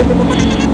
you